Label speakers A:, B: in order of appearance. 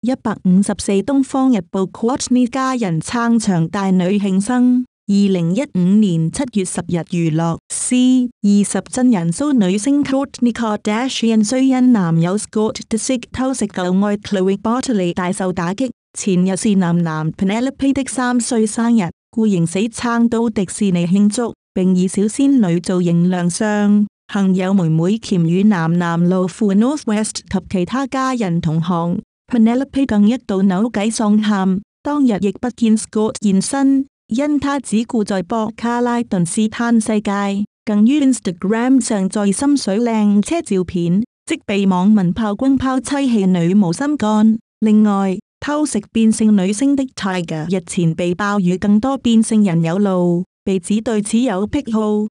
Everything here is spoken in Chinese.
A: 一百五十四，东方日报。Courtney 家人撑场大女庆生。二零一五年七月十日，娱乐 C 二十真人苏女星 Courtney Kardashian 虽因男友 Scott Disick 偷食旧爱 c l a y t o Bartley 大受打击，前日是男男 Penelope 的三岁生日，故仍死撑到迪士尼庆祝，并以小仙女造型亮相。幸有妹妹钳与男男路富 Northwest 及其他家人同行。Penelope 更一度扭计丧喊，当日亦不见 Scott 现身，因他只顾在博卡拉顿斯坦世界。更于 Instagram 上载心水靓车照片，即被网民炮轰抛妻弃女无心干。另外，偷食变性女星的 Tiger 日前被爆与更多变性人有路，被指对此有癖好。